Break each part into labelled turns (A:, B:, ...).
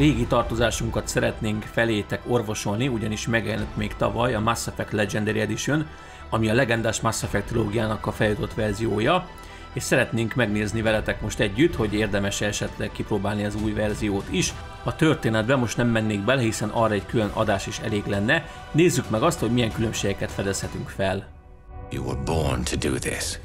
A: régi tartozásunkat szeretnénk felétek orvosolni, ugyanis megjelent még tavaly a Mass Effect Legendary Edition, ami a legendás Mass Effect trilógiának a feljutott verziója, és szeretnénk megnézni veletek most együtt, hogy érdemes esetleg kipróbálni az új verziót is. A történetben most nem mennék bele, hiszen arra egy külön adás is elég lenne. Nézzük meg azt, hogy milyen különbségeket fedezhetünk fel. You were born to do this.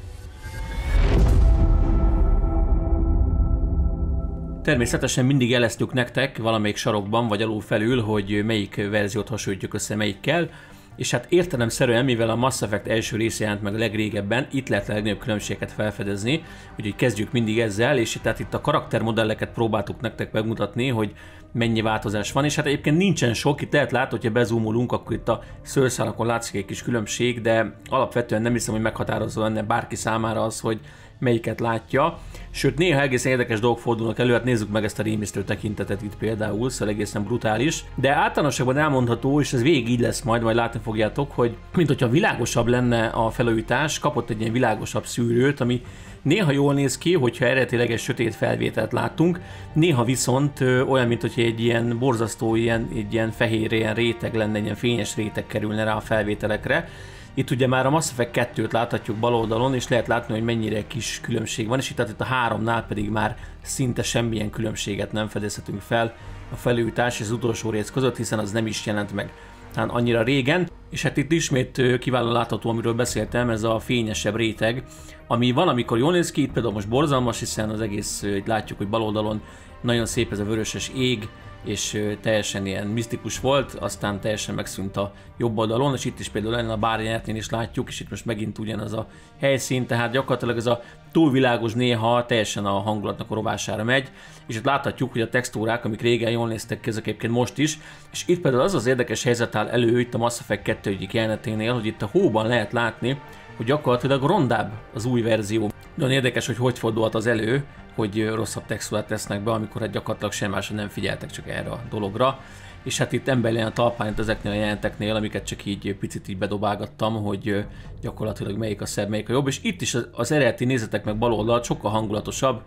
A: Természetesen mindig jeleztük nektek valamelyik sarokban vagy alul felül, hogy melyik verziót hasonlítjuk össze melyikkel, és hát értelemszerűen, mivel a Mass Effect első része jelent meg a legrégebben, itt lehet a legnagyobb különbségeket felfedezni, úgyhogy kezdjük mindig ezzel, és tehát itt a karaktermodelleket próbáltuk nektek megmutatni, hogy mennyi változás van, és hát egyébként nincsen sok, itt lehet látni, hogyha bezoomolunk, akkor itt a szőrszálakon látszik egy kis különbség, de alapvetően nem hiszem, hogy meghatározó lenne bárki számára az, hogy melyiket látja. Sőt, néha egészen érdekes dolgok fordulnak elő, hát nézzük meg ezt a rémisztő tekintetet itt például, szóval egészen brutális. De általánosságban elmondható, és ez végig így lesz majd, majd látni fogjátok, hogy mint hogyha világosabb lenne a felújítás, kapott egy ilyen világosabb szűrőt, ami néha jól néz ki, hogyha eredetileg egy sötét felvételt láttunk, néha viszont ö, olyan, mint hogy egy ilyen borzasztó, ilyen, egy ilyen fehér ilyen réteg lenne, egy ilyen fényes réteg kerülne rá a felvételekre. Itt ugye már a Mass Effect 2-t láthatjuk bal oldalon, és lehet látni, hogy mennyire kis különbség van, és itt, itt a háromnál pedig már szinte semmilyen különbséget nem fedezhetünk fel a felújítás és az utolsó rész között, hiszen az nem is jelent meg. Hát annyira régen, és hát itt ismét kiváló látható, amiről beszéltem, ez a fényesebb réteg, ami van, amikor jól néz ki, itt például most borzalmas, hiszen az egész, látjuk, hogy bal oldalon nagyon szép ez a vöröses ég, és teljesen ilyen misztikus volt, aztán teljesen megszűnt a jobb oldalon, és itt is például lenne a bárjátnén is látjuk, és itt most megint ugyanaz a helyszín, tehát gyakorlatilag ez a túlvilágos néha teljesen a hangulatnak a rovására megy, és itt láthatjuk, hogy a textúrák, amik régen jól néztek ki, ezek most is, és itt például az az érdekes helyzet áll elő itt a Mass Effect 2 egyik jeleneténél, hogy itt a hóban lehet látni, hogy gyakorlatilag rondább az új verzió. Nagyon érdekes, hogy hogy fordulhat az elő, hogy rosszabb textúrát tesznek be, amikor hát gyakorlatilag sem másra nem figyeltek csak erre a dologra. És hát itt emberi a talpán ezeknél a jelenteknél, amiket csak így picit így bedobálgattam, hogy gyakorlatilag melyik a szebb, melyik a jobb. És itt is az, eredeti nézetek meg bal oldalt sokkal hangulatosabb,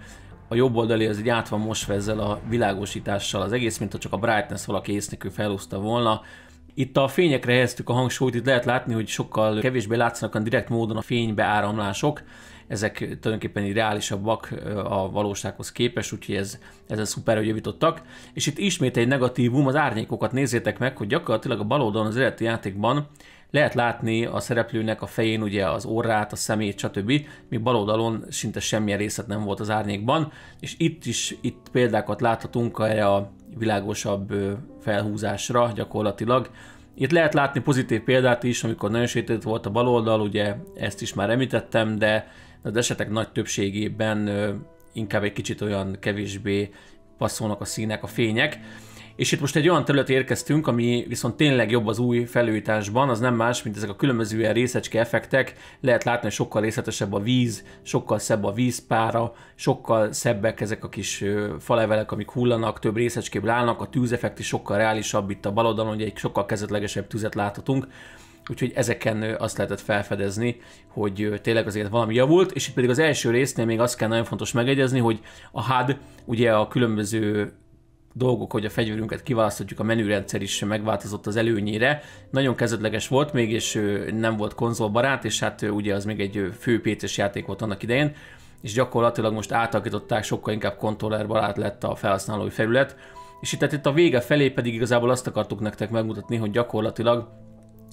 A: a jobb oldali az egy át van mosva ezzel a világosítással az egész, mint ha csak a brightness valaki észnékül felhúzta volna. Itt a fényekre helyeztük a hangsúlyt, itt lehet látni, hogy sokkal kevésbé látszanak a direkt módon a fénybeáramlások, ezek tulajdonképpen így reálisabbak a valósághoz képest, úgyhogy ez, szuper, hogy javítottak. És itt ismét egy negatívum, az árnyékokat nézzétek meg, hogy gyakorlatilag a bal oldalon az eredeti játékban lehet látni a szereplőnek a fején ugye az orrát, a szemét, stb. Míg bal oldalon szinte semmilyen részlet nem volt az árnyékban, és itt is itt példákat láthatunk erre a világosabb felhúzásra gyakorlatilag. Itt lehet látni pozitív példát is, amikor nagyon sötét volt a bal oldal, ugye ezt is már említettem, de az esetek nagy többségében inkább egy kicsit olyan kevésbé passzolnak a színek, a fények. És itt most egy olyan terület érkeztünk, ami viszont tényleg jobb az új felújításban, az nem más, mint ezek a különböző ilyen részecske effektek. Lehet látni, hogy sokkal részletesebb a víz, sokkal szebb a vízpára, sokkal szebbek ezek a kis falevelek, amik hullanak, több részecskéből állnak, a tűzeffekt is sokkal reálisabb itt a bal oldalon, ugye egy sokkal kezetlegesebb tüzet láthatunk. Úgyhogy ezeken azt lehetett felfedezni, hogy tényleg azért valami javult, és itt pedig az első résznél még azt kell nagyon fontos megegyezni, hogy a HUD ugye a különböző dolgok, hogy a fegyverünket kiválaszthatjuk, a menürendszer is megváltozott az előnyére. Nagyon kezdetleges volt még, és nem volt konzolbarát, és hát ugye az még egy fő PC-s játék volt annak idején, és gyakorlatilag most átalakították, sokkal inkább kontrollerbarát lett a felhasználói felület, és itt, itt a vége felé pedig igazából azt akartuk nektek megmutatni, hogy gyakorlatilag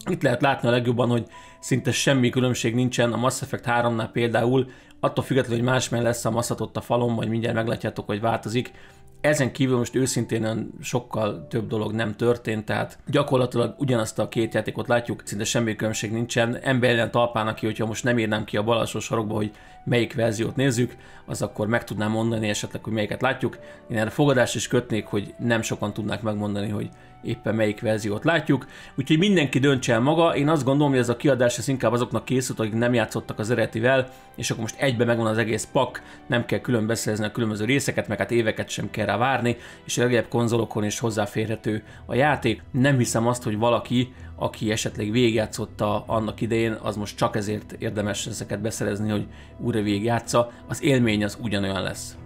A: itt lehet látni a legjobban, hogy szinte semmi különbség nincsen a Mass Effect 3-nál például, attól függetlenül, hogy másmilyen lesz a maszatott a falon, vagy mindjárt meglátjátok, hogy változik, ezen kívül most őszintén sokkal több dolog nem történt, tehát gyakorlatilag ugyanazt a két játékot látjuk, szinte semmi különbség nincsen. Ember ellen talpán, aki, hogyha most nem írnám ki a bal alsó sarokba, hogy melyik verziót nézzük, az akkor meg tudnám mondani esetleg, hogy melyiket látjuk. Én erre fogadást is kötnék, hogy nem sokan tudnák megmondani, hogy éppen melyik verziót látjuk. Úgyhogy mindenki döntse el maga. Én azt gondolom, hogy ez a kiadás ez inkább azoknak készült, akik nem játszottak az eredetivel, és akkor most egybe megvan az egész pak, nem kell külön beszerezni a különböző részeket, meg hát éveket sem kell rá várni, és a legjobb konzolokon is hozzáférhető a játék. Nem hiszem azt, hogy valaki, aki esetleg végigjátszotta annak idején, az most csak ezért érdemes ezeket beszerezni, hogy újra végigjátsza. Az élmény az ugyanolyan lesz.